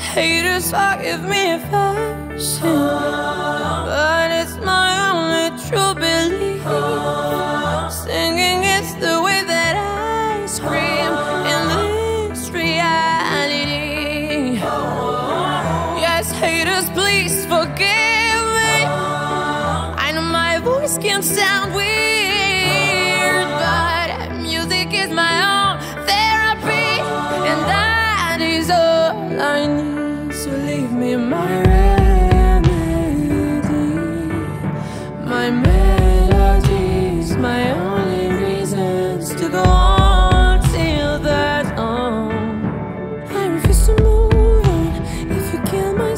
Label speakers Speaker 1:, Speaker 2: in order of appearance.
Speaker 1: Haters forgive me if I sin, but it's my only true belief. Singing is the way that I scream in this reality. Yes, haters, please forgive me. I know my voice can sound weird, but music is my own therapy, and that is all I need me my remedy. My melodies, my only reasons to go on Till I refuse to move on. If you kill my